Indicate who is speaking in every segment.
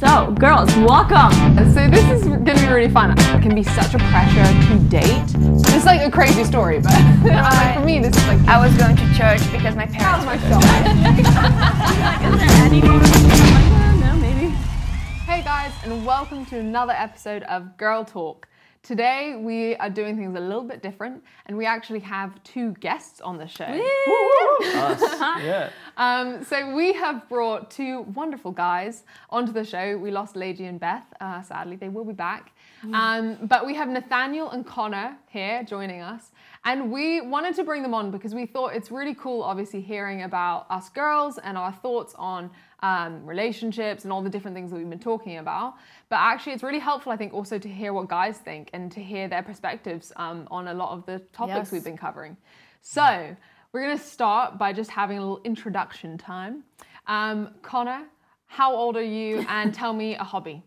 Speaker 1: So, girls, welcome.
Speaker 2: So this is gonna be really fun. It can be such a pressure to date. It's like a crazy story, but for me, this is like
Speaker 3: I was going to church because my parents
Speaker 2: oh my
Speaker 3: were
Speaker 2: god.
Speaker 1: Is there anything? Like, uh, no, maybe.
Speaker 2: Hey guys, and welcome to another episode of Girl Talk. Today we are doing things a little bit different, and we actually have two guests on the show.
Speaker 4: Us. yeah.
Speaker 2: Um, so we have brought two wonderful guys onto the show. We lost Lady and Beth. Uh, sadly, they will be back. Um, but we have Nathaniel and Connor here joining us. And we wanted to bring them on because we thought it's really cool, obviously, hearing about us girls and our thoughts on um, relationships and all the different things that we've been talking about. But actually, it's really helpful, I think, also to hear what guys think and to hear their perspectives um, on a lot of the topics
Speaker 1: Yes.
Speaker 2: we've been covering. So, we're going to start by just having a little introduction time. Um, Connor, how old are you? And tell me a hobby.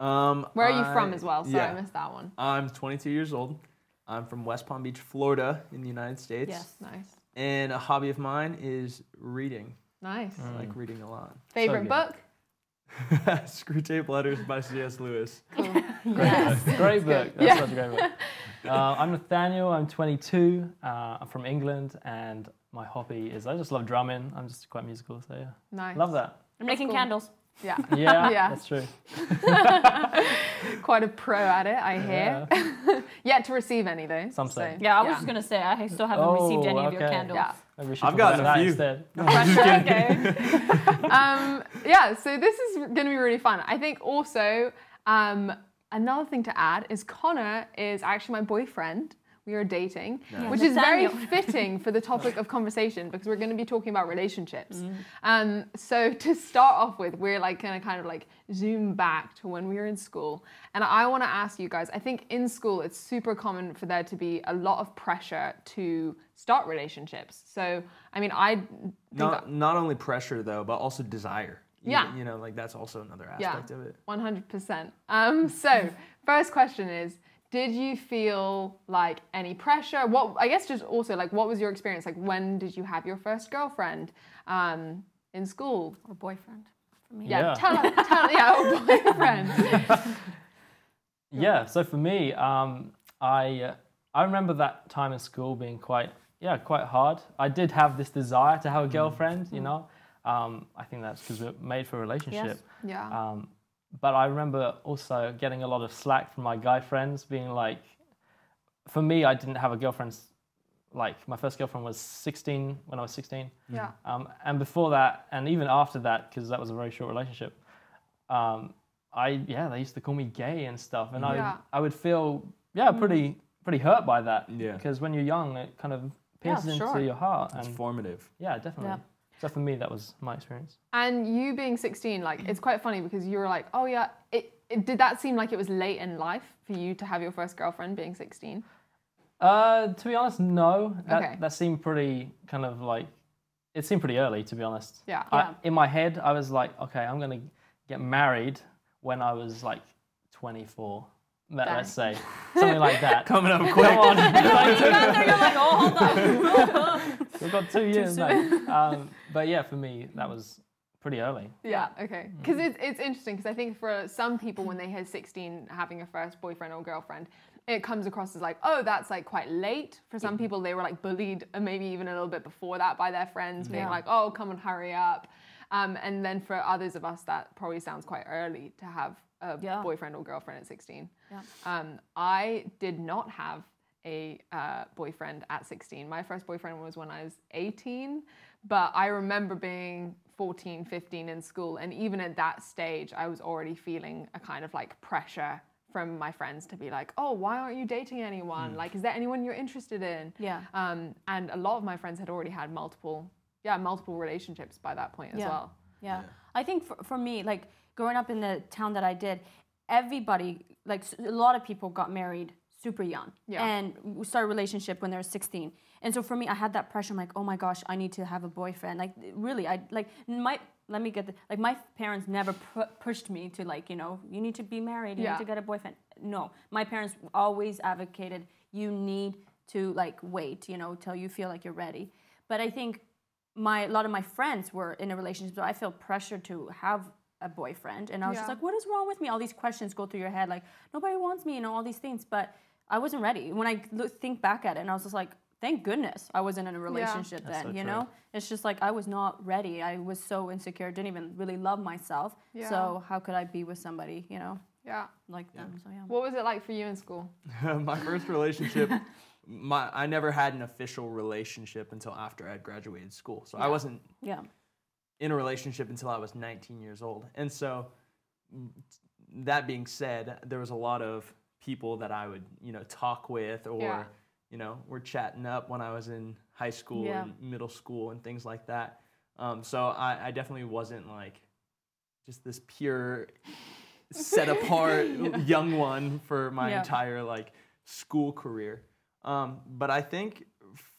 Speaker 4: Um,
Speaker 2: Where are you
Speaker 4: I-
Speaker 2: from as well? Sorry, I missed that one.
Speaker 4: I'm 22 years old. I'm from West Palm Beach, Florida, in the United States.
Speaker 1: Yes.
Speaker 2: Nice.
Speaker 4: And a hobby of mine is reading.
Speaker 2: Nice.
Speaker 4: I like reading a lot.
Speaker 2: Favorite
Speaker 4: good.
Speaker 2: book?
Speaker 4: Screwtape Letters by C.S. Lewis.
Speaker 1: Yes.
Speaker 5: Great book. That's
Speaker 2: Yeah.
Speaker 5: such a great book. Uh, I'm Nathaniel. I'm 22. Uh, I'm from England, and my hobby is I just love drumming. I'm just quite musical, so yeah,
Speaker 2: Nice.
Speaker 5: love that.
Speaker 1: I'm making
Speaker 2: cool.
Speaker 1: candles.
Speaker 2: Yeah.
Speaker 5: Yeah,
Speaker 2: Yeah.
Speaker 5: that's true.
Speaker 2: Quite a pro at it, I hear. Yeah. Yet to receive any though.
Speaker 5: Some say.
Speaker 1: Yeah, I was just gonna say I still haven't received any
Speaker 5: Oh,
Speaker 1: of your candles.
Speaker 2: Yeah.
Speaker 5: Maybe we
Speaker 4: I've
Speaker 5: focus
Speaker 4: gotten a few.
Speaker 5: instead.
Speaker 2: okay. um, yeah, so this is going to be really fun. I think also um, another thing to add is Connor is actually my boyfriend. We are dating, which is very fitting for the topic of conversation because we're going to be talking about relationships. Um, so to start off with, we're like going to kind of like zoom back to when we were in school, and I want to ask you guys. I think in school it's super common for there to be a lot of pressure to start relationships. So I mean, I think
Speaker 4: Not, not only pressure, though, but also desire. You-
Speaker 2: Yeah.
Speaker 4: You know, like that's also another
Speaker 2: Yeah.
Speaker 4: aspect of it.
Speaker 2: 100%. Um, so, first question is Did you feel like any pressure? What, I guess, just also like, what was your experience? Like, when did you have your first girlfriend um, in school?
Speaker 1: Or boyfriend for me.
Speaker 2: Yeah,
Speaker 5: Yeah.
Speaker 2: tell us, tell, yeah, or boyfriend.
Speaker 5: Yeah. So for me, um, I uh, I remember that time in school being quite yeah quite hard. I did have this desire to have a girlfriend. You know, um, I think that's because we're made for a relationship.
Speaker 2: Yeah.
Speaker 5: Um, but I remember also getting a lot of slack from my guy friends, being like, for me, I didn't have a girlfriend. Like my first girlfriend was 16 when I was 16,
Speaker 2: yeah.
Speaker 5: um, and before that, and even after that, because that was a very short relationship. Um, I yeah, they used to call me gay and stuff, and
Speaker 2: Yeah.
Speaker 5: I I would feel yeah pretty pretty hurt by that.
Speaker 4: Yeah.
Speaker 5: Because when you're young, it kind of pierces
Speaker 1: sure.
Speaker 5: into your heart,
Speaker 4: It's
Speaker 5: and
Speaker 4: formative.
Speaker 5: yeah, definitely.
Speaker 1: Yeah.
Speaker 5: So for me, that was my experience.
Speaker 2: And you being 16, like, it's quite funny because you were like, oh, yeah, it, it, did that seem like it was late in life for you to have your first girlfriend being 16?
Speaker 5: Uh, to be honest, no. That,
Speaker 2: Okay.
Speaker 5: that seemed pretty kind of like it seemed pretty early, to be honest.
Speaker 2: Yeah.
Speaker 5: I,
Speaker 1: Yeah.
Speaker 5: in my head, I was like, okay, I'm gonna get married when I was like 24. Let, let's say something like that.
Speaker 4: Coming up quick.
Speaker 5: Come on,
Speaker 1: You're like, oh, hold on.
Speaker 5: we've got two years now. Um, but yeah, for me, that was pretty early.
Speaker 2: Yeah, okay. Because it's, it's interesting because I think for some people when they hit 16 having a first boyfriend or girlfriend, it comes across as like, oh, that's like quite late. For some people, they were like bullied and maybe even a little bit before that by their friends, being
Speaker 1: Yeah.
Speaker 2: like, oh, come and hurry up. Um, and then for others of us, that probably sounds quite early to have a
Speaker 1: Yeah.
Speaker 2: boyfriend or girlfriend at 16.
Speaker 1: Yeah.
Speaker 2: Um, I did not have a uh, boyfriend at 16. My first boyfriend was when I was 18, but I remember being 14, 15 in school. And even at that stage, I was already feeling a kind of like pressure from my friends to be like, oh, why aren't you dating anyone? Like, is there anyone you're interested in?
Speaker 1: Yeah.
Speaker 2: Um, and a lot of my friends had already had multiple, yeah, multiple relationships by that point as
Speaker 1: Yeah.
Speaker 2: well.
Speaker 1: Yeah. I think for, for me, like growing up in the town that I did, everybody, like a lot of people got married super young
Speaker 2: Yeah.
Speaker 1: and w- started a relationship when they were 16. And so for me, I had that pressure. I'm like, oh my gosh, I need to have a boyfriend. Like really, I like my, let me get the, like my parents never pu- pushed me to like, you know, you need to be married, you
Speaker 2: Yeah.
Speaker 1: need to get a boyfriend. No, my parents always advocated you need to like wait, you know, till you feel like you're ready. But I think my a lot of my friends were in a relationship, so I felt pressure to have a boyfriend, and I was just like, what is wrong with me? All these questions go through your head, like nobody wants me, you know, all these things. But I wasn't ready. When I look, think back at it, and I was just like, thank goodness I wasn't in a relationship
Speaker 5: That's
Speaker 1: then.
Speaker 5: so
Speaker 1: you
Speaker 5: true.
Speaker 1: know, it's just like I was not ready. I was so insecure, didn't even really love myself.
Speaker 2: Yeah.
Speaker 1: So how could I be with somebody, you know,
Speaker 2: Yeah.
Speaker 1: like them? So yeah.
Speaker 2: What was it like for you in school?
Speaker 4: my first relationship, my I never had an official relationship until after I'd graduated school. So I wasn't
Speaker 1: Yeah.
Speaker 4: in a relationship until I was 19 years old. And so, that being said, there was a lot of people that I would, you know, talk with or,
Speaker 2: Yeah.
Speaker 4: you know, we're chatting up when I was in high school
Speaker 1: Yeah.
Speaker 4: and middle school and things like that. Um, so I, I definitely wasn't like just this pure, set apart young one for my
Speaker 1: Yeah.
Speaker 4: entire like school career. Um, but I think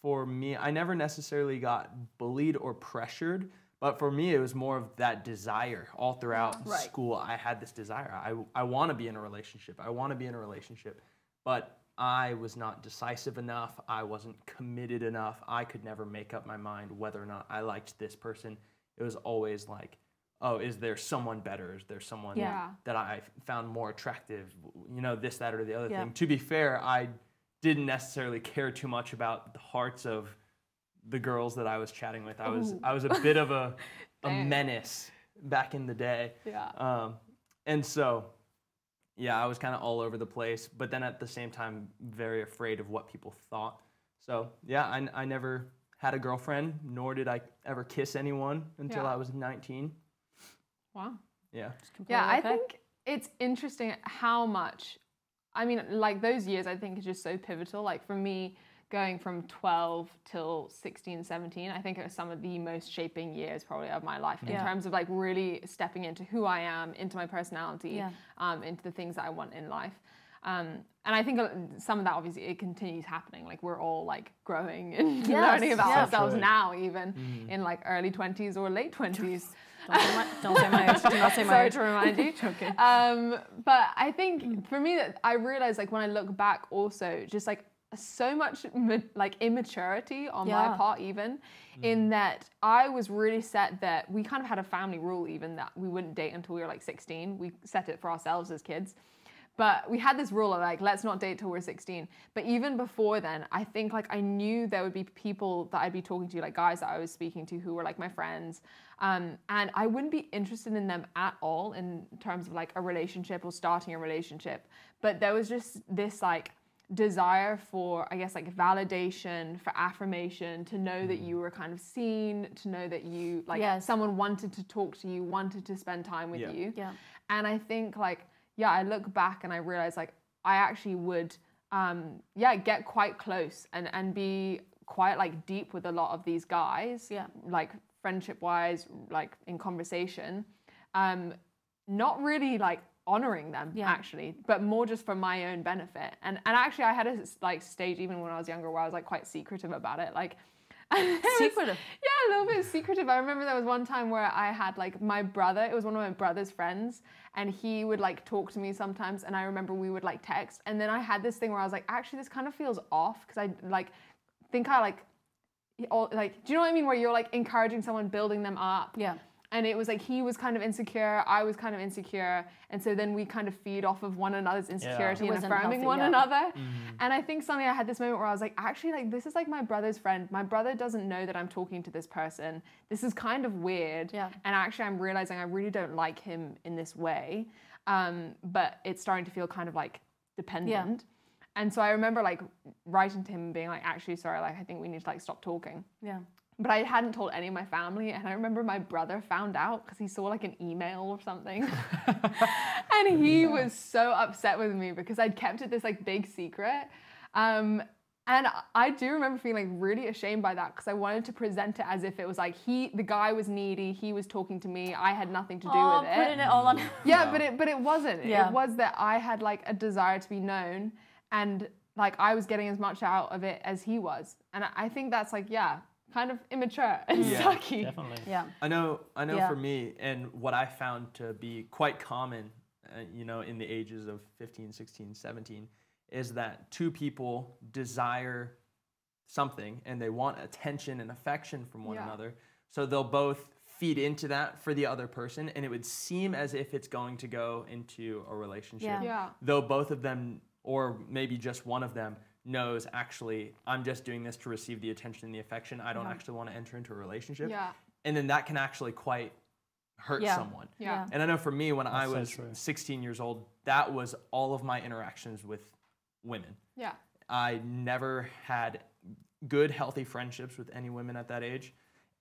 Speaker 4: for me, I never necessarily got bullied or pressured. But for me, it was more of that desire all throughout mm-hmm.
Speaker 1: Right.
Speaker 4: school. I had this desire. I, I want to be in a relationship. I want to be in a relationship. But I was not decisive enough. I wasn't committed enough. I could never make up my mind whether or not I liked this person. It was always like, oh, is there someone better? Is there someone
Speaker 1: Yeah.
Speaker 4: that I found more attractive? You know, this, that, or the other
Speaker 1: Yeah.
Speaker 4: thing. To be fair, I didn't necessarily care too much about the hearts of the girls that I was chatting with. I was
Speaker 2: Ooh.
Speaker 4: I was a bit of a a menace back in the day.
Speaker 2: Yeah.
Speaker 4: Um, and so, yeah, I was kind of all over the place, but then at the same time, very afraid of what people thought. So, yeah, I, I never had a girlfriend, nor did I ever kiss anyone until
Speaker 2: Yeah.
Speaker 4: I was 19.
Speaker 2: Wow.
Speaker 4: Yeah.
Speaker 2: Yeah, I
Speaker 1: okay.
Speaker 2: think it's interesting how much. I mean, like those years, I think is just so pivotal. Like for me, going from 12 till 16, 17, I think it was some of the most shaping years probably of my life in terms of like really stepping into who I am, into my personality,
Speaker 1: Yeah.
Speaker 2: um, into the things that I want in life. Um, and I think uh, some of that obviously it continues happening. Like we're all like growing and
Speaker 1: Yes,
Speaker 2: learning about
Speaker 1: yeah.
Speaker 2: ourselves
Speaker 4: True.
Speaker 2: now, even in like early 20s or late 20s.
Speaker 1: Don't say my, don't say my age. Do not say my
Speaker 2: Sorry
Speaker 1: age.
Speaker 2: to remind you.
Speaker 1: Joking.
Speaker 2: Um, but I think for me, that I realized like when I look back, also just like so much ma- like immaturity on my part, even in that I was really set that we kind of had a family rule, even that we wouldn't date until we were like 16. We set it for ourselves as kids. But we had this rule of like, let's not date till we're 16. But even before then, I think like I knew there would be people that I'd be talking to, like guys that I was speaking to who were like my friends. Um, and I wouldn't be interested in them at all in terms of like a relationship or starting a relationship. But there was just this like desire for, I guess, like validation, for affirmation, to know that you were kind of seen, to know that you, like,
Speaker 1: Yes.
Speaker 2: someone wanted to talk to you, wanted to spend time with
Speaker 4: Yeah.
Speaker 2: you.
Speaker 1: Yeah.
Speaker 2: And I think like, yeah, I look back and I realize like I actually would um yeah, get quite close and and be quite like deep with a lot of these guys.
Speaker 1: Yeah.
Speaker 2: Like friendship wise, like in conversation. Um not really like honoring them
Speaker 1: Yeah.
Speaker 2: actually, but more just for my own benefit. And and actually I had a like stage even when I was younger where I was like quite secretive about it. Like
Speaker 1: Secretive.
Speaker 2: yeah, a little bit secretive. I remember there was one time where I had like my brother, it was one of my brother's friends, and he would like talk to me sometimes. And I remember we would like text. And then I had this thing where I was like, actually, this kind of feels off because I like think I like, all, like, do you know what I mean? Where you're like encouraging someone, building them up.
Speaker 1: Yeah.
Speaker 2: And it was like he was kind of insecure, I was kind of insecure. And so then we kind of feed off of one another's insecurity
Speaker 1: It
Speaker 2: and affirming
Speaker 1: healthy,
Speaker 2: one
Speaker 1: yeah.
Speaker 2: another. And I think suddenly I had this moment where I was like, actually, like, this is like my brother's friend. My brother doesn't know that I'm talking to this person. This is kind of weird.
Speaker 1: Yeah.
Speaker 2: And actually, I'm realizing I really don't like him in this way. Um, but it's starting to feel kind of like dependent. Yeah. And so I remember like writing to him and being like, actually, sorry, like, I think we need to like stop talking.
Speaker 1: Yeah.
Speaker 2: But I hadn't told any of my family, and I remember my brother found out because he saw like an email or something, and he was so upset with me because I'd kept it this like big secret. Um, and I do remember feeling like really ashamed by that because I wanted to present it as if it was like he, the guy was needy, he was talking to me, I had nothing to do
Speaker 1: Oh,
Speaker 2: with it.
Speaker 1: putting it all on.
Speaker 2: Yeah, but it but it wasn't.
Speaker 1: Yeah.
Speaker 2: It was that I had like a desire to be known and like I was getting as much out of it as he was. And I- I think that's like, yeah, kind of immature and
Speaker 4: Yeah,
Speaker 2: sucky.
Speaker 5: Definitely.
Speaker 1: Yeah.
Speaker 4: I know, I know
Speaker 1: Yeah.
Speaker 4: for me, and what I found to be quite common, uh, you know, in the ages of 15, 16, 17, is that two people desire something and they want attention and affection from one
Speaker 2: Yeah.
Speaker 4: another. So they'll both feed into that for the other person and it would seem as if it's going to go into a relationship
Speaker 1: Yeah.
Speaker 2: Yeah.
Speaker 4: though both of them or maybe just one of them knows actually i'm just doing this to receive the attention and the affection i don't
Speaker 1: Yeah.
Speaker 4: actually want to enter into a relationship
Speaker 2: Yeah.
Speaker 4: and then that can actually quite hurt
Speaker 1: Yeah.
Speaker 4: someone
Speaker 2: Yeah.
Speaker 4: and i know for me when i
Speaker 5: That's so
Speaker 4: was
Speaker 5: true.
Speaker 4: 16 years old that was all of my interactions with women
Speaker 2: Yeah.
Speaker 4: I never had good, healthy friendships with any women at that age,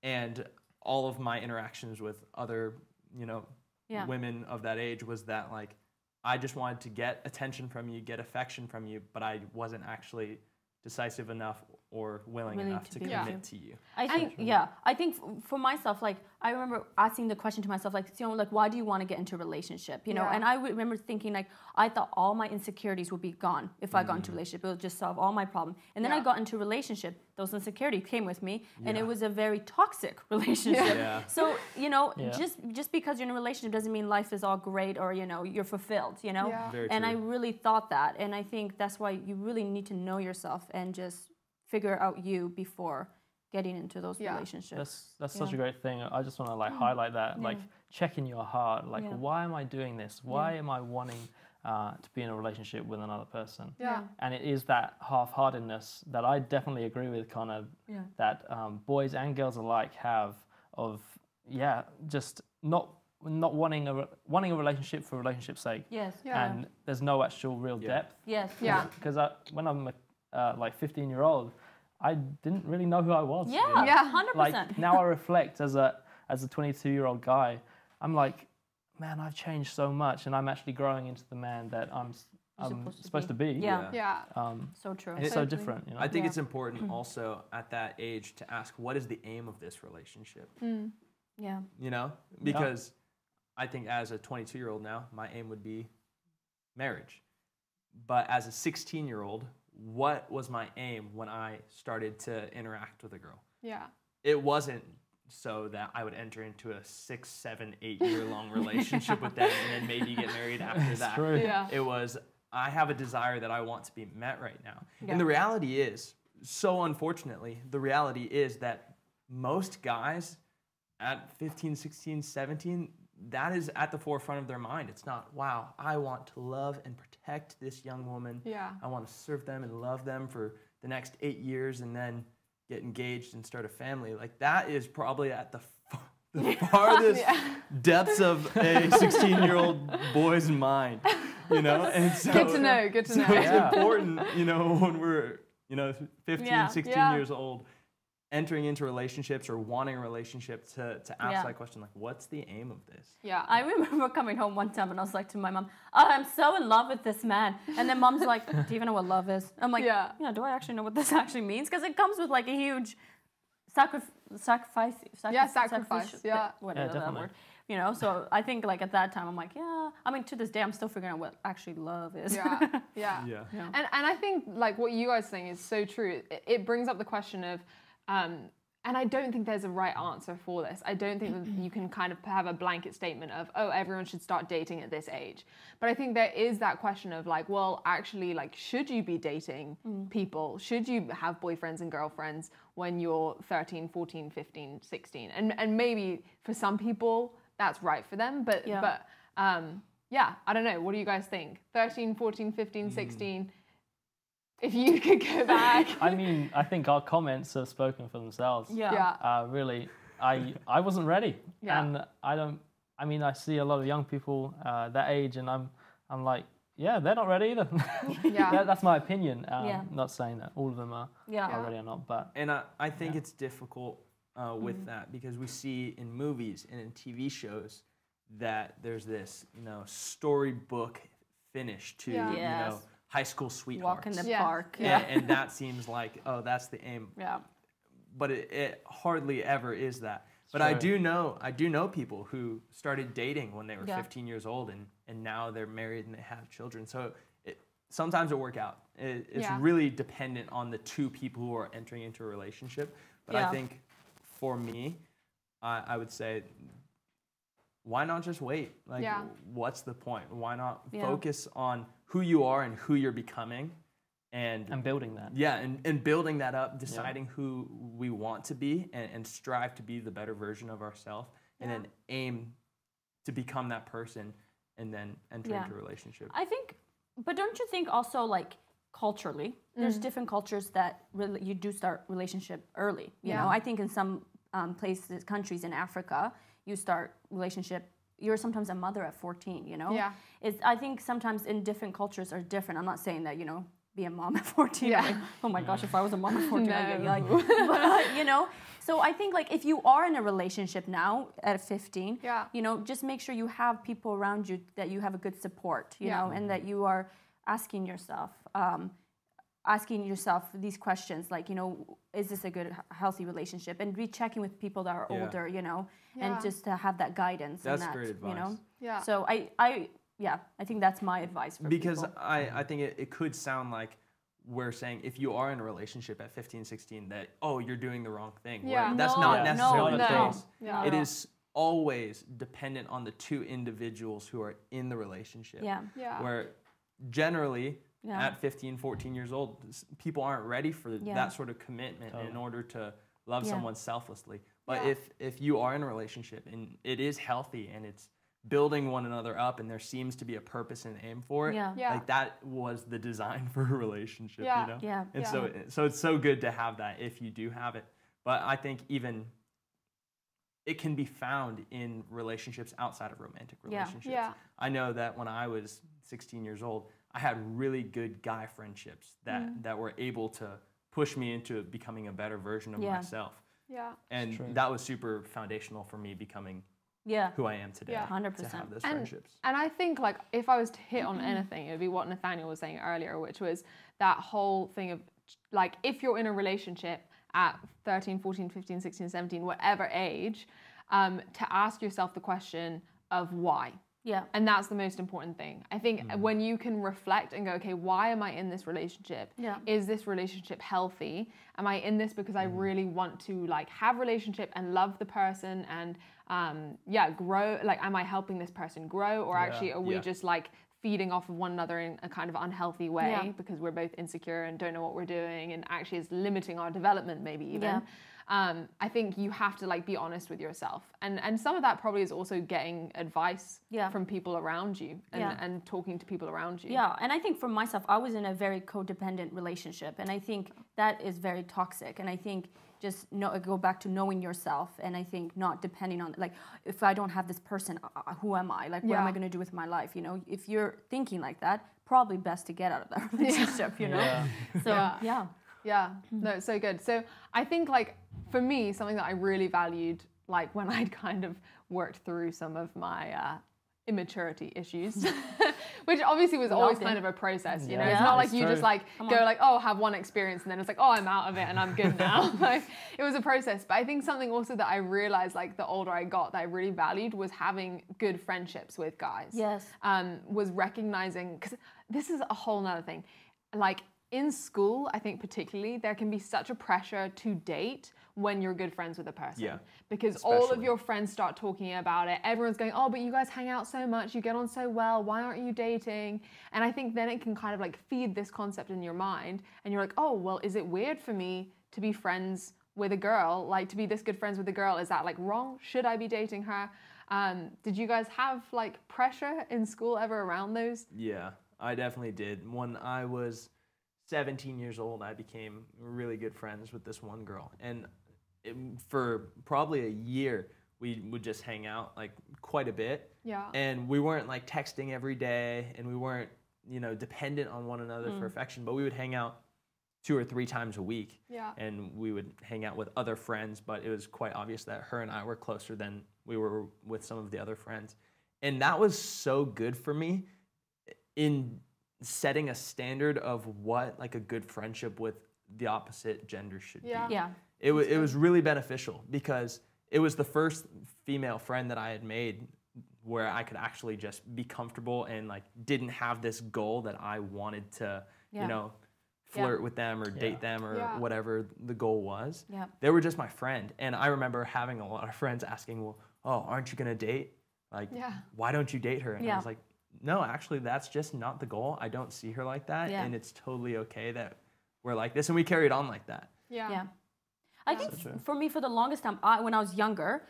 Speaker 4: and all of my interactions with other, you know,
Speaker 1: Yeah.
Speaker 4: women of that age was that like I just wanted to get attention from you, get affection from you, but I wasn't actually decisive enough or willing
Speaker 1: Willing
Speaker 4: enough
Speaker 1: to
Speaker 4: to commit
Speaker 1: with
Speaker 4: to you.
Speaker 1: I think, yeah, I think f- for myself, like I remember asking the question to myself, like, you know, like, why do you want to get into a relationship? You know,
Speaker 2: Yeah.
Speaker 1: and I remember thinking, like, I thought all my insecurities would be gone if I got into a mm. relationship. It would just solve all my problem. And then I got into a relationship. Those insecurities came with me, and it was a very toxic relationship.
Speaker 4: Yeah.
Speaker 1: So you know,
Speaker 5: Yeah.
Speaker 1: just just because you're in a relationship doesn't mean life is all great or you know you're fulfilled. You know,
Speaker 2: Yeah.
Speaker 4: Very
Speaker 1: and I really thought that, and I think that's why you really need to know yourself and just figure out you before getting into those
Speaker 2: Yeah.
Speaker 1: relationships.
Speaker 5: That's that's such a great thing. I just want to like highlight that, like check in your heart, like
Speaker 1: Yeah.
Speaker 5: why am I doing this? Why am I wanting uh, to be in a relationship with another person?
Speaker 2: Yeah.
Speaker 5: And it is that half-heartedness that I definitely agree with, Connor.
Speaker 1: Yeah.
Speaker 5: That um, boys and girls alike have of yeah, just not not wanting a re- wanting a relationship for relationship's sake,
Speaker 1: Yes.
Speaker 2: Yeah.
Speaker 5: and there's no actual real
Speaker 4: Yeah.
Speaker 5: depth.
Speaker 1: Yes.
Speaker 2: Yeah.
Speaker 5: Because I, when I'm a, uh, like 15 year old, I didn't really know who I was.
Speaker 1: Yeah.
Speaker 2: Yeah.
Speaker 1: Hundred
Speaker 5: Like
Speaker 1: percent.
Speaker 5: now I reflect as a as a 22 year old guy, I'm like, man, I've changed so much, and I'm actually growing into the man that I'm s- I'm
Speaker 1: supposed to
Speaker 5: supposed,
Speaker 1: be.
Speaker 5: to be.
Speaker 1: Yeah.
Speaker 2: Yeah.
Speaker 5: Um,
Speaker 1: So true.
Speaker 5: and it's
Speaker 2: So
Speaker 5: so
Speaker 2: true.
Speaker 5: different, you know.
Speaker 4: I think
Speaker 1: Yeah.
Speaker 4: it's important also at that age to ask what is the aim of this relationship?
Speaker 1: yeah.
Speaker 4: you know because i think as a 22 year old now my aim would be marriage but as a 16 year old what was my aim when i started to interact with a girl
Speaker 2: Yeah.
Speaker 4: it wasn't so that i would enter into a six seven eight year long relationship with them and then maybe get married after that
Speaker 5: true.
Speaker 2: Yeah.
Speaker 4: it was i have a desire that i want to be met right now
Speaker 1: Yeah.
Speaker 4: and the reality is so unfortunately the reality is that most guys at 15 16 17 that is at the forefront of their mind it's not wow i want to love and protect this young woman
Speaker 2: Yeah.
Speaker 4: i want to serve them and love them for the next eight years and then get engaged and start a family like that is probably at the, f- the farthest depths of a 16 year old boy's mind you know and so
Speaker 2: Good to know. Good to
Speaker 4: so
Speaker 2: know.
Speaker 4: it's
Speaker 5: Yeah.
Speaker 4: important, you know, when we're, you know, 15,
Speaker 1: Yeah.
Speaker 4: 16
Speaker 2: Yeah.
Speaker 4: years old, entering into relationships or wanting a relationship to, to ask
Speaker 1: Yeah.
Speaker 4: that question, like, what's the aim of this?
Speaker 2: Yeah.
Speaker 1: I remember coming home one time and I was like to my mom, oh, I'm so in love with this man. And then mom's like, Do you even know what love is? I'm like,
Speaker 2: Yeah.
Speaker 1: Yeah, do I actually know what this actually means? Because it comes with like a huge sacrif- sacrifice. sacri-
Speaker 2: Yeah, sacrifice,
Speaker 1: sacrificial-
Speaker 2: yeah.
Speaker 1: Whatever that
Speaker 5: definitely.
Speaker 1: word. You know, so I think like at that time, I'm like, yeah. I mean, to this day, I'm still figuring out what actually love is.
Speaker 2: Yeah. Yeah.
Speaker 4: Yeah.
Speaker 2: And and I think like what you guys are saying is so true. It, it brings up the question of, um, and I don't think there's a right answer for this. I don't think that you can kind of have a blanket statement of oh everyone should start dating at this age. But I think there is that question of like well actually like should you be dating people? Should you have boyfriends and girlfriends when you're 13, 14, 15, 16? And and maybe for some people that's right for them, but
Speaker 1: Yeah.
Speaker 2: but um, yeah, I don't know. What do you guys think? 13, 14, 15,
Speaker 5: Hmm.
Speaker 2: 16. If you could go back.
Speaker 5: I mean, I think our comments have spoken for themselves.
Speaker 1: Yeah.
Speaker 2: yeah.
Speaker 5: Uh, really, I I wasn't ready,
Speaker 2: Yeah.
Speaker 5: and I don't. I mean, I see a lot of young people uh, that age, and I'm I'm like, yeah, they're not ready either.
Speaker 2: Yeah.
Speaker 5: that, that's my opinion. Um,
Speaker 1: Yeah.
Speaker 5: Not saying that all of them are,
Speaker 1: Yeah.
Speaker 5: are ready or not, but
Speaker 4: And I, I think it's difficult uh, with
Speaker 1: Mm-hmm.
Speaker 4: that because we see in movies and in TV shows that there's this, you know, storybook finish to,
Speaker 2: Yeah.
Speaker 4: you know,
Speaker 1: Yes.
Speaker 4: High school sweethearts.
Speaker 1: Walk in the
Speaker 2: Yeah.
Speaker 1: park.
Speaker 4: and,
Speaker 1: Yeah.
Speaker 4: and that seems like, oh, that's the aim.
Speaker 1: Yeah.
Speaker 4: but it, it hardly ever is that. But I do know I do know people who started dating when they were
Speaker 1: Yeah.
Speaker 4: 15 years old and and now they're married and they have children. So it, sometimes it work out. It, it's
Speaker 2: Yeah.
Speaker 4: really dependent on the two people who are entering into a relationship. But I think for me, I, I would say. Why not just wait? Like,
Speaker 2: Yeah.
Speaker 4: what's the point? Why not
Speaker 1: Yeah.
Speaker 4: focus on who you are and who you're becoming, and
Speaker 5: and building that.
Speaker 4: yeah, and, and building that up, deciding who we want to be and, and strive to be the better version of ourselves. and then aim to become that person and then enter
Speaker 1: Yeah.
Speaker 4: into a relationship.
Speaker 1: I think, but don't you think also like culturally,
Speaker 2: Mm.
Speaker 1: there's different cultures that really you do start relationship early. You
Speaker 2: Yeah.
Speaker 1: know, I think in some um, places, countries in Africa, you start relationship. You're sometimes a mother at 14. You know.
Speaker 2: Yeah.
Speaker 1: It's. I think sometimes in different cultures are different. I'm not saying that you know. Be a mom at 14.
Speaker 2: Yeah.
Speaker 1: Like, oh my gosh, if I was a mom at 14, I'd
Speaker 2: be
Speaker 1: like, but, you know. So I think like if you are in a relationship now at 15,
Speaker 2: Yeah.
Speaker 1: you know, just make sure you have people around you that you have a good support, you
Speaker 2: Yeah.
Speaker 1: know, and that you are asking yourself, um, asking yourself these questions like, you know, is this a good, healthy relationship? And rechecking with people that are
Speaker 4: Yeah.
Speaker 1: older, you know,
Speaker 2: Yeah.
Speaker 1: and just to have that guidance.
Speaker 4: That's
Speaker 1: and that,
Speaker 4: great
Speaker 1: You know,
Speaker 4: advice.
Speaker 2: Yeah.
Speaker 1: so I, I, yeah, I think that's my advice for
Speaker 4: because
Speaker 1: people.
Speaker 4: I, I think it, it could sound like we're saying if you are in a relationship at 15 16 that oh you're doing the wrong thing where
Speaker 2: Yeah.
Speaker 4: that's
Speaker 1: No,
Speaker 4: not
Speaker 5: Yeah.
Speaker 4: necessarily
Speaker 5: no,
Speaker 4: the
Speaker 2: no.
Speaker 4: case
Speaker 2: Yeah.
Speaker 4: it is always dependent on the two individuals who are in the relationship
Speaker 1: yeah,
Speaker 2: Yeah.
Speaker 4: where generally
Speaker 1: Yeah.
Speaker 4: at 15 14 years old people aren't ready for
Speaker 1: Yeah.
Speaker 4: that sort of commitment in order to love
Speaker 1: Yeah.
Speaker 4: someone selflessly but
Speaker 2: Yeah.
Speaker 4: if if you are in a relationship and it is healthy and it's building one another up and there seems to be a purpose and aim for it
Speaker 1: Yeah.
Speaker 2: Yeah.
Speaker 4: like that was the design for a relationship
Speaker 2: Yeah.
Speaker 4: you know
Speaker 1: Yeah.
Speaker 4: and
Speaker 2: Yeah.
Speaker 4: so so it's so good to have that if you do have it but i think even it can be found in relationships outside of romantic
Speaker 1: Yeah.
Speaker 4: relationships
Speaker 2: Yeah.
Speaker 4: i know that when i was 16 years old i had really good guy friendships that
Speaker 2: Mm.
Speaker 4: that were able to push me into becoming a better version of
Speaker 1: Yeah.
Speaker 4: myself
Speaker 2: Yeah.
Speaker 4: and that was super foundational for me becoming
Speaker 1: yeah,
Speaker 4: who i am today
Speaker 2: Yeah.
Speaker 1: 100%.
Speaker 4: have those
Speaker 2: And-
Speaker 4: friendships
Speaker 2: And I think like if I was to hit on anything, it would be what Nathaniel was saying earlier, which was that whole thing of like if you're in a relationship at 13, 14, 15, 16, 17, whatever age, um, to ask yourself the question of why.
Speaker 1: Yeah,
Speaker 2: And that's the most important thing. I think when you can reflect and go, okay, why am I in this relationship?
Speaker 1: Yeah.
Speaker 2: Is this relationship healthy? Am I in this because I really want to like have relationship and love the person and um, yeah, grow? Like, am I helping this person grow, or actually are we
Speaker 4: Yeah.
Speaker 2: just like feeding off of one another in a kind of unhealthy way
Speaker 1: Yeah.
Speaker 2: because we're both insecure and don't know what we're doing and actually is limiting our development maybe even.
Speaker 1: Yeah.
Speaker 2: Um, I think you have to like be honest with yourself, and and some of that probably is also getting advice
Speaker 1: Yeah.
Speaker 2: from people around you and, and talking to people around you.
Speaker 1: Yeah, and I think for myself, I was in a very codependent relationship, and I think that is very toxic. And I think just know, go back to knowing yourself, and I think not depending on like if I don't have this person, uh, uh, who am I? Like, what am I going to do with my life? You know, if you're thinking like that, probably best to get out of that relationship. You know,
Speaker 5: Yeah.
Speaker 1: so
Speaker 2: Yeah.
Speaker 1: yeah,
Speaker 2: Yeah, no, it's so good. So I think like for me, something that I really valued, like when I'd kind of worked through some of my uh, immaturity issues, which obviously was
Speaker 1: We
Speaker 2: always
Speaker 1: did.
Speaker 2: kind of a process. You know, it's
Speaker 1: Yeah.
Speaker 2: not like
Speaker 5: It's
Speaker 2: you just like
Speaker 1: Come
Speaker 2: go
Speaker 1: on.
Speaker 2: like, oh, have one experience, and then it's like, oh, I'm out of it and I'm good now. like it was a process. But I think something also that I realized, like the older I got, that I really valued was having good friendships with guys
Speaker 1: yes,
Speaker 2: um, was recognizing because this is a whole nother thing. Like in school, I think particularly there can be such a pressure to date when you're good friends with a person.
Speaker 4: Yeah,
Speaker 2: Because all of your friends start talking about it. Everyone's going, oh, but you guys hang out so much, you get on so well. Why aren't you dating? And I think then it can kind of like feed this concept in your mind, and you're like, oh, well, is it weird for me to be friends with a girl? Like to be this good friends with a girl? Is that like wrong? Should I be dating her? Um, did you guys have like pressure in school ever around those?
Speaker 4: Yeah, I definitely did. When I was 17 years old, I became really good friends with this one girl. And it, for probably a year, we would just hang out like quite a bit.
Speaker 2: Yeah.
Speaker 4: And we weren't like texting every day and we weren't, you know, dependent on one another mm. for affection, but we would hang out two or three times a week.
Speaker 2: Yeah.
Speaker 4: And we would hang out with other friends, but it was quite obvious that her and I were closer than we were with some of the other friends. And that was so good for me in setting a standard of what like a good friendship with the opposite gender should
Speaker 2: Yeah.
Speaker 4: be.
Speaker 1: yeah,
Speaker 4: It, wa it was really beneficial because it was the first female friend that I had made where I could actually just be comfortable and like didn't have this goal that I wanted to,
Speaker 1: Yeah.
Speaker 4: you know,
Speaker 1: Yeah.
Speaker 4: flirt with them or date
Speaker 5: Yeah.
Speaker 4: them or
Speaker 2: Yeah.
Speaker 4: whatever the goal was.
Speaker 1: Yeah.
Speaker 4: They were just my friend. And I remember having a lot of friends asking, well, oh, aren't you going to date? Like,
Speaker 2: Yeah.
Speaker 4: why don't you date her? And I was like, no, actually, that's just not the goal. I don't see her like that.
Speaker 1: Yeah.
Speaker 4: And it's totally okay that we're like this. And we carried on like that.
Speaker 2: Yeah.
Speaker 1: Yeah. I think
Speaker 5: So
Speaker 1: f- for me, for the longest time, I, when I was younger,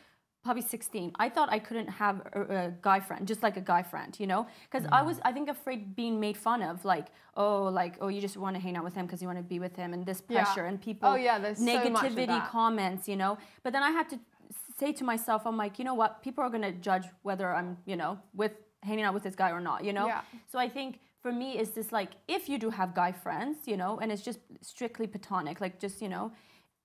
Speaker 1: probably 16 i thought i couldn't have a, a guy friend just like a guy friend you know because i mm-hmm. was i think afraid being made fun of like oh like oh you just want to hang out with him because you want to be with him and this
Speaker 2: Yeah.
Speaker 1: pressure and people
Speaker 2: Oh, yeah, there's so much of
Speaker 1: negativity
Speaker 2: that.
Speaker 1: comments you know but then i had to say to myself i'm like you know what people are going to judge whether i'm you know with hanging out with this guy or not you know
Speaker 2: Yeah.
Speaker 1: so i think for me it's just like if you do have guy friends you know and it's just strictly platonic like just you know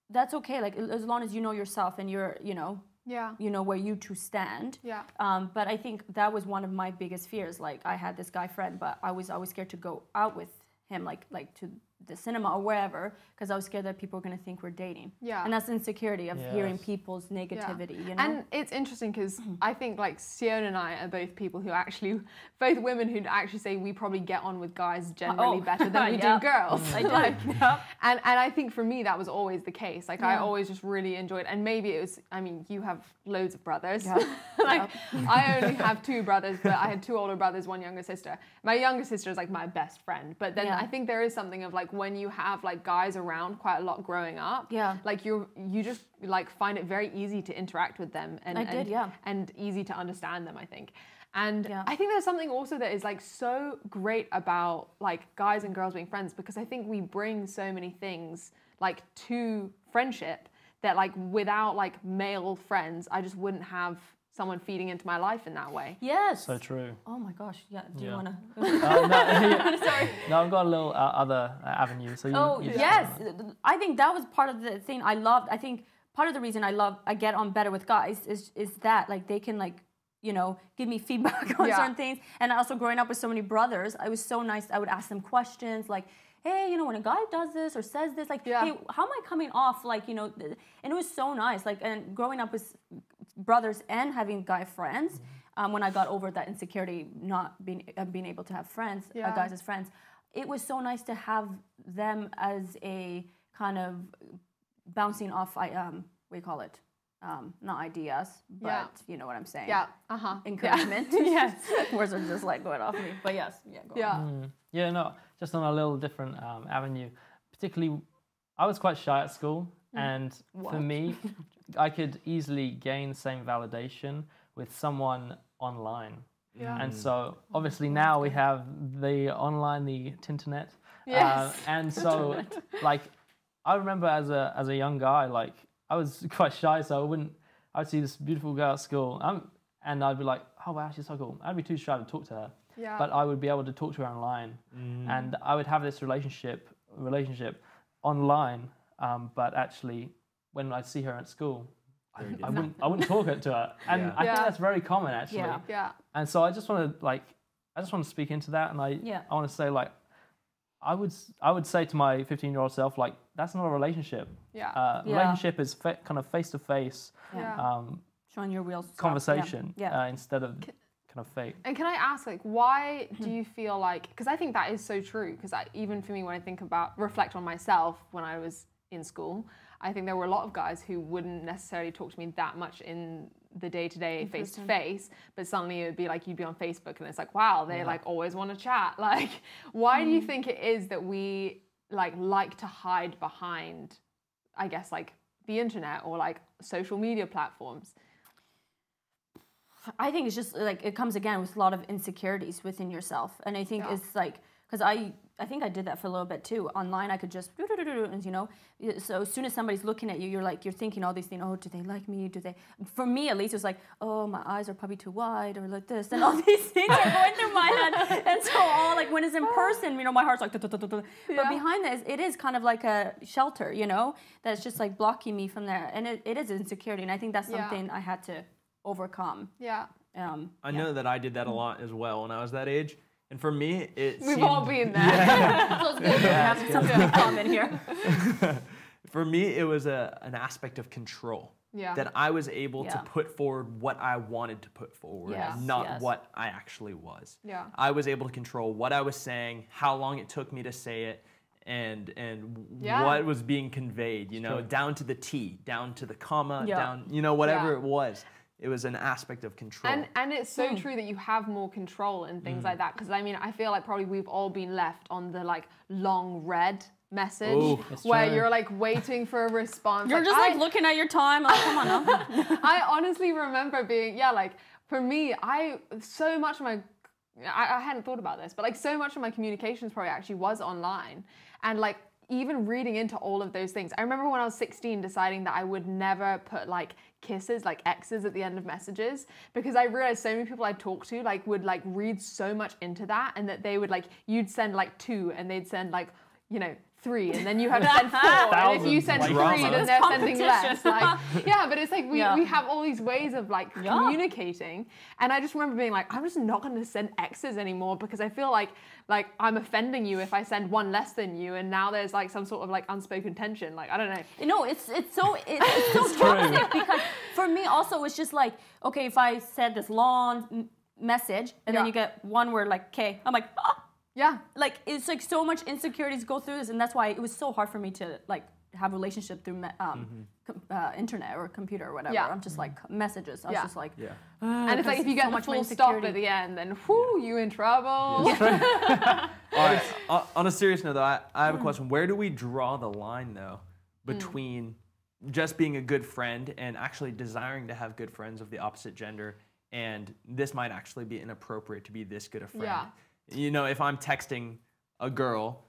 Speaker 1: that's okay like as long as you know yourself and you're you know
Speaker 2: Yeah.
Speaker 1: you know where you two stand
Speaker 2: Yeah.
Speaker 1: um, but i think that was one of my biggest fears like i had this guy friend but i was always scared to go out with him like like to the cinema or wherever because i was scared that people were going to think we're dating
Speaker 2: Yeah.
Speaker 1: and that's insecurity of hearing
Speaker 5: Yes.
Speaker 1: people's
Speaker 2: Yeah.
Speaker 1: negativity you know
Speaker 2: And it's interesting because mm-hmm. I think like Sione and I are both people who actually, both women who actually say we probably get on with guys generally
Speaker 1: Oh,
Speaker 2: better than we
Speaker 1: yeah.
Speaker 2: do girls.
Speaker 1: I do.
Speaker 2: Like,
Speaker 1: Yeah.
Speaker 2: and and I think for me that was always the case. Like I always just really enjoyed, and maybe it was. I mean, you have loads of brothers.
Speaker 1: Yeah.
Speaker 2: like I only have two brothers, but I had two older brothers, one younger sister. My younger sister is like my best friend. But then
Speaker 1: Yeah.
Speaker 2: I think there is something of like when you have like guys around quite a lot growing up.
Speaker 1: Yeah.
Speaker 2: Like you're you just like find it very easy to interact with them and
Speaker 1: I did,
Speaker 2: and,
Speaker 1: yeah.
Speaker 2: and easy to understand them. I think. And
Speaker 1: Yeah.
Speaker 2: I think there's something also that is like so great about like guys and girls being friends because I think we bring so many things like to friendship that like without like male friends, I just wouldn't have someone feeding into my life in that way.
Speaker 1: yes
Speaker 5: So true.
Speaker 1: oh my gosh yeah do you want to
Speaker 5: Uh, no, yeah. No, I've got a little uh, other uh, avenue. So you,
Speaker 1: Oh
Speaker 5: you
Speaker 1: yes, I think that was part of the thing I loved. I think part of the reason I love I get on better with guys is is that like they can like you know give me feedback on
Speaker 2: Yeah.
Speaker 1: certain things. And also growing up with so many brothers, it was so nice. I would ask them questions like. Hey, you know, when a guy does this or says this, like,
Speaker 2: Yeah.
Speaker 1: hey, how am I coming off? Like, you know, th- and it was so nice. Like, and growing up with brothers and having guy friends, um, when I got over that insecurity, not being uh, being able to have friends, uh, guys as friends, it was so nice to have them as a kind of bouncing off. I um, we call it? Um, not ideas, but
Speaker 2: Yeah.
Speaker 1: you know what I'm saying.
Speaker 2: Yeah. Uh huh.
Speaker 1: Encouragement.
Speaker 2: yes.
Speaker 1: Words are just like going off me. But yes, yeah. Go
Speaker 2: Yeah.
Speaker 1: On.
Speaker 5: Yeah, no, just on a little different um, avenue. Particularly, I was quite shy at school, and for me, I could easily gain the same validation with someone online.
Speaker 2: Yeah.
Speaker 5: And so, obviously, now we have the online, the internet.
Speaker 2: Yes.
Speaker 5: and so, like, I remember as a as a young guy, like, I was quite shy, so I wouldn't. I'd see this beautiful girl at school, um, and I'd be like, "Oh wow, she's so cool." I'd be too shy to talk to her
Speaker 2: Yeah.
Speaker 5: but I would be able to talk to her online, and I would have this relationship relationship online. Um, but actually, when I see her at school, I, I wouldn't I wouldn't talk it to her, and
Speaker 4: Yeah.
Speaker 5: I
Speaker 2: Yeah.
Speaker 5: think that's very common actually.
Speaker 1: Yeah.
Speaker 2: yeah.
Speaker 5: And so I just want to like I just want to speak into that, and I
Speaker 1: Yeah.
Speaker 5: I want to say like I would s- I would say to my 15 year old self like that's not a relationship.
Speaker 2: Yeah.
Speaker 5: Uh,
Speaker 1: Yeah.
Speaker 5: Relationship is fa- kind of face to face
Speaker 2: Yeah.
Speaker 5: um,
Speaker 1: Showing your real self. Yeah.
Speaker 5: conversation
Speaker 1: Yeah.
Speaker 5: Uh, instead of kind of fake.
Speaker 2: And can I ask, like, why do hmm. you feel like? Because I think that is so true. Because even for me, when I think about, reflect on myself when I was in school, I think there were a lot of guys who wouldn't necessarily talk to me that much in the day to day, face to face. But suddenly it would be like you'd be on Facebook, and it's like, wow, they like always want to chat. Like, why do you hmm. think it is that we like like to hide behind, I guess, like the internet or like social media platforms?
Speaker 1: I think it's just like it comes again with a lot of insecurities within yourself, and I think
Speaker 2: Yeah.
Speaker 1: it's like because I I think I did that for a little bit too. Online, I could just do do do and you know, so as soon as somebody's looking at you, you're like you're thinking all these things. Oh, do they like me? Do they? For me, at least, it's like oh, my eyes are probably too wide, or like this, and all these things are going through my head. And so all like when it's in person, you know, my heart's like. "Duh, duh, duh, duh." But behind that, is, it is kind of like a shelter, you know, that's just like blocking me from there, and it, it is insecurity, and I think that's
Speaker 2: Yeah.
Speaker 1: something I had to overcome.
Speaker 2: Yeah,
Speaker 1: Um,
Speaker 4: I
Speaker 1: yeah.
Speaker 4: know that I did that a lot as well when I was that age. And for me, it
Speaker 2: we've
Speaker 4: seemed,
Speaker 2: all been there.
Speaker 1: So it's good. we have something in common here.
Speaker 4: for me, it was a, an aspect of control.
Speaker 2: Yeah.
Speaker 4: That I was able to put forward what I wanted to put forward,
Speaker 1: Yes,
Speaker 4: not
Speaker 1: yes.
Speaker 4: what I actually was.
Speaker 2: Yeah.
Speaker 4: I was able to control what I was saying, how long it took me to say it, and and
Speaker 2: Yeah.
Speaker 4: what was being conveyed. You know,
Speaker 5: true.
Speaker 4: down to the T, down to the comma,
Speaker 1: Yeah.
Speaker 4: down. You know, whatever
Speaker 2: Yeah.
Speaker 4: it was. It was an aspect of control.
Speaker 2: And and it's so hmm. true that you have more control and things like hmm. that. Because I mean, I feel like probably we've all been left on the like long red message
Speaker 4: Ooh.
Speaker 2: Where
Speaker 5: true.
Speaker 2: you're like waiting for a response.
Speaker 1: You're just like
Speaker 2: I-
Speaker 1: looking at your time. Like, come on now.
Speaker 2: I honestly remember being, yeah, like for me, I so much of my, I, I hadn't thought about this, but like so much of my communications probably actually was online. And like even reading into all of those things, I remember when I was 16 deciding that I would never put like kisses, like X's at the end of messages, because I realized so many people I talked to like would like read so much into that and that they would like, you'd send like two and they'd send like, you know, three and then you have to send four and if you
Speaker 5: Thousands,
Speaker 2: send
Speaker 5: like,
Speaker 2: three
Speaker 5: drama.
Speaker 2: then they're sending less like yeah but it's like we,
Speaker 1: Yeah.
Speaker 2: we have all these ways of like
Speaker 1: Yeah.
Speaker 2: communicating and i just remember being like i'm just not going to send x's anymore because i feel like like i'm offending you if i send one less than you and now there's like some sort of like unspoken tension like i don't know
Speaker 1: You know, it's it's so it, it's so toxic because for me also it's just like okay, if I said this long message and
Speaker 2: Yeah.
Speaker 1: then you get one word like K, I'm like ah!
Speaker 2: Yeah
Speaker 1: like it's like so much insecurities go through this, and that's why it was so hard for me to like have a relationship through me- um, mm-hmm. com- uh, internet or computer or whatever.
Speaker 2: Yeah.
Speaker 1: I'm just like mm-hmm. messages. I was
Speaker 2: Yeah.
Speaker 1: just like
Speaker 4: Yeah.
Speaker 2: Ah, and it's like if you
Speaker 1: so
Speaker 2: get the
Speaker 1: much more
Speaker 2: full stop at the end then whoo you in trouble
Speaker 4: All right. on, on a serious note, though, I, I have a mm. question. Where do we draw the line, though, mm. between just being a good friend and actually desiring to have good friends of the opposite gender? And this might actually be inappropriate to be this good a friend.
Speaker 2: Yeah.
Speaker 4: You know, if I'm texting a girl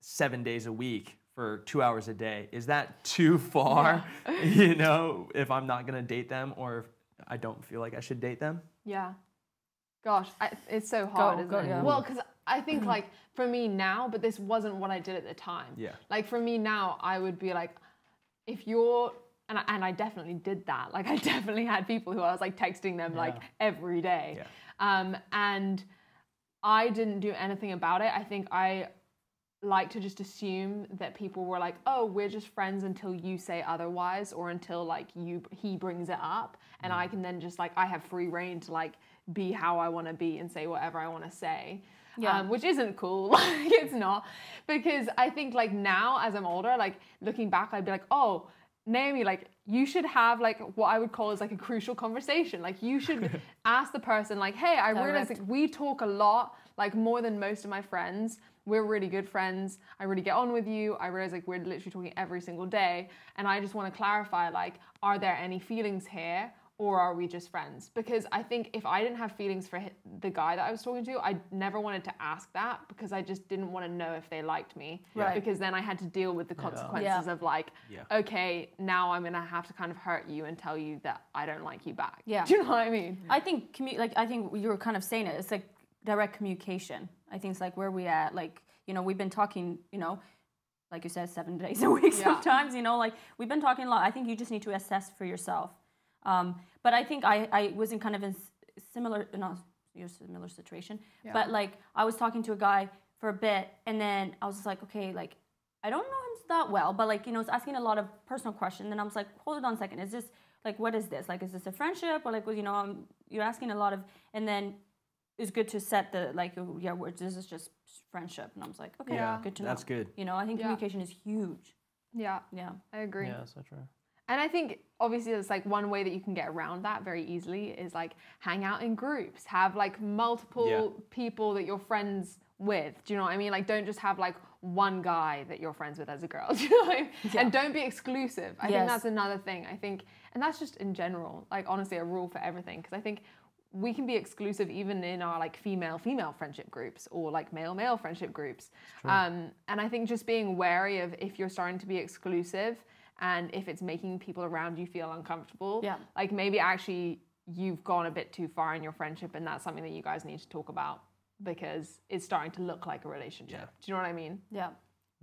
Speaker 4: seven days a week for two hours a day, is that too far? you know, if I'm not going to date them or if I don't feel like I should date them?
Speaker 2: Yeah. Gosh, I, it's so hard, isn't
Speaker 1: go,
Speaker 2: it?
Speaker 1: yeah.
Speaker 2: Well, because I think like for me now, but this wasn't what I did at the time.
Speaker 4: Yeah.
Speaker 2: Like for me now, I would be like, if you're, and I, and I definitely did that. Like I definitely had people who I was like texting them like every day.
Speaker 4: Yeah.
Speaker 2: Um, and I didn't do anything about it. I think I like to just assume that people were like, "Oh, we're just friends until you say otherwise, or until like you he brings it up, and I can then just like I have free reign to like be how I want to be and say whatever I want to say."
Speaker 1: Yeah.
Speaker 2: Um, which isn't cool. like it's not because I think like now as I'm older, like looking back, I'd be like, "Oh." Naomi, like you should have like what I would call as like a crucial conversation. Like you should ask the person, like, hey, I realize like we talk a lot, like more than most of my friends. We're really good friends. I really get on with you. I realize like we're literally talking every single day. And I just want to clarify, like, are there any feelings here? Or are we just friends? Because I think if I didn't have feelings for the guy that I was talking to, I never wanted to ask that because I just didn't want to know if they liked me.
Speaker 1: Right.
Speaker 2: Because then I had to deal with the consequences
Speaker 1: Yeah.
Speaker 2: of like,
Speaker 4: Yeah.
Speaker 2: okay, now I'm gonna have to kind of hurt you and tell you that I don't like you back.
Speaker 1: Yeah.
Speaker 2: Do you know what I mean?
Speaker 1: I think commu- like I think you were kind of saying it. It's like direct communication. I think it's like where we at. Like you know we've been talking. You know, like you said, seven days a week
Speaker 2: Yeah.
Speaker 1: sometimes. You know, like we've been talking a lot. I think you just need to assess for yourself. Um, but I think I I was in kind of a similar not your similar situation. But like I was talking to a guy for a bit, and then I was just like, okay, like I don't know him that well, but like you know, it's asking a lot of personal questions. And I was like, hold on a second, is this like what is this? Like, is this a friendship or like you know, um, you're asking a lot of, and then it's good to set the like, oh, yeah, we're, this is just friendship. And I was like, okay,
Speaker 2: Yeah.
Speaker 1: good to know.
Speaker 4: That's good.
Speaker 1: You know, I think
Speaker 2: Yeah.
Speaker 1: communication is huge.
Speaker 2: Yeah,
Speaker 1: Yeah.
Speaker 2: I agree.
Speaker 5: Yeah, so true.
Speaker 2: And I think obviously there's like one way that you can get around that very easily is like hang out in groups, have like multiple
Speaker 4: Yeah.
Speaker 2: people that you're friends with. Do you know what I mean? Like don't just have like one guy that you're friends with as a girl. Do you know what I mean? And don't be exclusive. I think that's another thing. I think and that's just in general, like honestly a rule for everything because I think we can be exclusive even in our like female female friendship groups or like male male friendship groups um, and i think just being wary of if you're starting to be exclusive and if it's making people around you feel uncomfortable
Speaker 1: Yeah.
Speaker 2: like maybe actually you've gone a bit too far in your friendship and that's something that you guys need to talk about because it's starting to look like a relationship
Speaker 4: Yeah.
Speaker 2: do you know what i mean
Speaker 1: Yeah.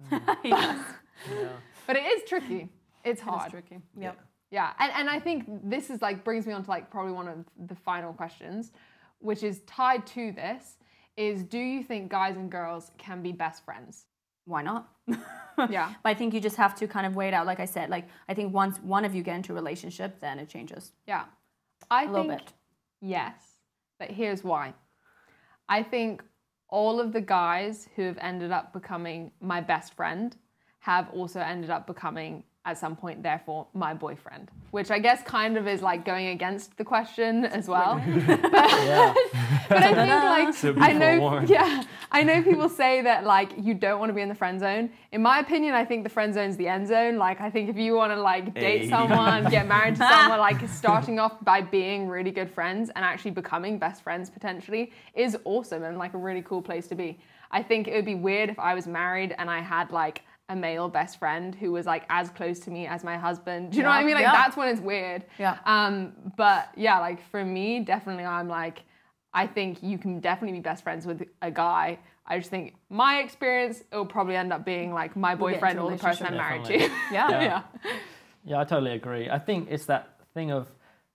Speaker 1: Mm. yes.
Speaker 2: but it is tricky it's hard
Speaker 1: is tricky. Yep.
Speaker 2: yeah, and, and I think this is like brings me on to like probably one of the final questions, which is tied to this, is do you think guys and girls can be best friends?
Speaker 1: Why not?
Speaker 2: Yeah.
Speaker 1: But I think you just have to kind of wait out. Like I said, like I think once one of you get into a relationship, then it changes
Speaker 2: Yeah. I
Speaker 1: a little
Speaker 2: think
Speaker 1: bit.
Speaker 2: yes, but here's why. I think all of the guys who have ended up becoming my best friend have also ended up becoming at some point, therefore, my boyfriend. Which I guess kind of is like going against the question as well.
Speaker 5: Yeah.
Speaker 2: But I think like
Speaker 4: So
Speaker 2: I know,
Speaker 4: forewarned.
Speaker 2: yeah, I know people say that like you don't want to be in the friend zone. In my opinion, I think the friend zone's the end zone. Like I think if you want to like date
Speaker 4: Hey.
Speaker 2: someone, get married to someone, like starting off by being really good friends and actually becoming best friends potentially is awesome and like a really cool place to be. I think it would be weird if I was married and I had like a male best friend who was like as close to me as my husband. Do you know what I mean? Like
Speaker 1: Yeah.
Speaker 2: that's when it's weird.
Speaker 1: Yeah.
Speaker 2: Um, but yeah, like for me, definitely, I'm like, I think you can definitely be best friends with a guy. I just think my experience, it'll probably end up being like my boyfriend or the person I'm married to.
Speaker 1: Yeah.
Speaker 5: Yeah.
Speaker 2: yeah.
Speaker 5: Yeah, I totally agree. I think it's that thing of,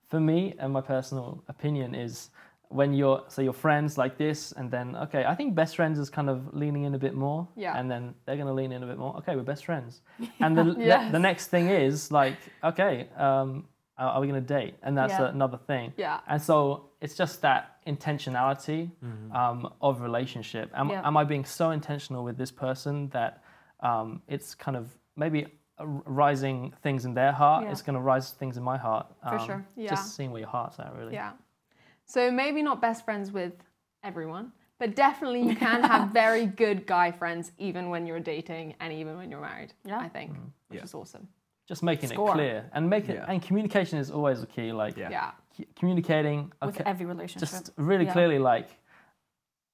Speaker 5: for me and my personal opinion is when you're so you're friends like this, and then okay, I think best friends is kind of leaning in a bit more,
Speaker 2: Yeah.
Speaker 5: and then they're gonna lean in a bit more. Okay, we're best friends, and the the,
Speaker 2: Yes.
Speaker 5: the next thing is like, okay, um, are, are we gonna date? And that's
Speaker 1: Yeah.
Speaker 5: another thing.
Speaker 2: Yeah.
Speaker 5: And so it's just that intentionality um, of relationship. Am,
Speaker 1: Yeah.
Speaker 5: am I being so intentional with this person that um, it's kind of maybe uh, rising things in their heart?
Speaker 1: Yeah.
Speaker 5: It's going to rise things in my heart.
Speaker 1: For
Speaker 5: Um,
Speaker 1: sure.
Speaker 2: Yeah.
Speaker 5: Just seeing where your heart's at, really.
Speaker 2: Yeah. So maybe not best friends with everyone, but definitely you can have very good guy friends even when you're dating and even when you're married.
Speaker 1: Yeah.
Speaker 2: I think, mm-hmm. which
Speaker 4: Yeah.
Speaker 2: is awesome.
Speaker 5: Just making
Speaker 1: Score.
Speaker 5: it clear and making
Speaker 4: Yeah.
Speaker 5: and communication is always a key. Like
Speaker 4: Yeah.
Speaker 2: Yeah.
Speaker 5: c- communicating.
Speaker 1: With every relationship.
Speaker 5: just really
Speaker 1: Yeah.
Speaker 5: clearly like,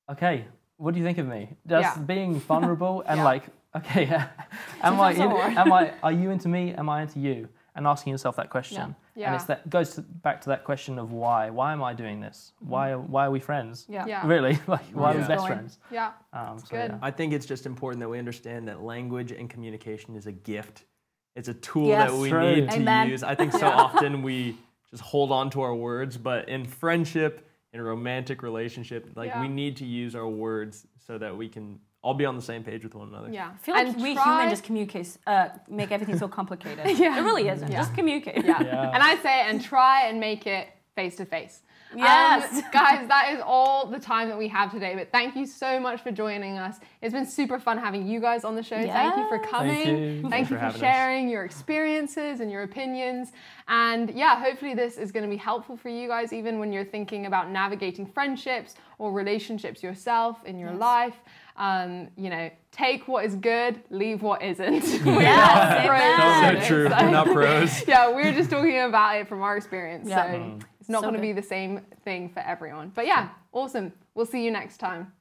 Speaker 5: okay, what do you think of me? Just
Speaker 2: Yeah.
Speaker 5: being vulnerable and
Speaker 2: Yeah.
Speaker 5: like, okay, am I in, am I are you into me? Am I into you? And asking yourself that question.
Speaker 2: Yeah.
Speaker 5: And it's that goes to, back to that question of why. Why am I doing this? Why why are we friends?
Speaker 1: Yeah.
Speaker 2: Yeah.
Speaker 5: Really? Like why are we best
Speaker 1: Going.
Speaker 5: friends?
Speaker 2: Yeah.
Speaker 5: Um, so,
Speaker 2: good.
Speaker 5: yeah.
Speaker 4: I think it's just important that we understand that language and communication is a gift. It's a tool
Speaker 1: Yes.
Speaker 4: that we
Speaker 5: True.
Speaker 4: need to
Speaker 1: Amen.
Speaker 4: use. I think so often we just hold on to our words, but in friendship, in a romantic relationship, like
Speaker 2: Yeah.
Speaker 4: we need to use our words so that we can all be on the same page with one another.
Speaker 2: Yeah.
Speaker 1: I feel like
Speaker 2: And
Speaker 1: we
Speaker 2: try-
Speaker 1: human just communicate, uh, make everything so complicated.
Speaker 2: Yeah.
Speaker 1: It really isn't.
Speaker 2: Yeah.
Speaker 1: Just communicate.
Speaker 2: Yeah.
Speaker 5: Yeah.
Speaker 2: And I say, and try and make it face to face.
Speaker 1: Yes.
Speaker 2: Um, guys, that is all the time that we have today. But thank you so much for joining us. It's been super fun having you guys on the show. Thank you for coming.
Speaker 5: Thank you.
Speaker 2: Thank you
Speaker 4: for
Speaker 2: for
Speaker 4: having us.
Speaker 2: sharing your experiences and your opinions. And yeah, hopefully this is going to be helpful for you guys, even when you're thinking about navigating friendships or relationships yourself in your life. Um, you know, take what is good, leave what isn't. We're
Speaker 1: Yes,
Speaker 2: not pros
Speaker 4: So true.
Speaker 2: so-
Speaker 4: We're not pros.
Speaker 2: yeah, we're just talking about it from our experience.
Speaker 1: Yeah.
Speaker 2: So it's not
Speaker 1: So
Speaker 2: going to be the same thing for everyone. But yeah, awesome. We'll see you next time.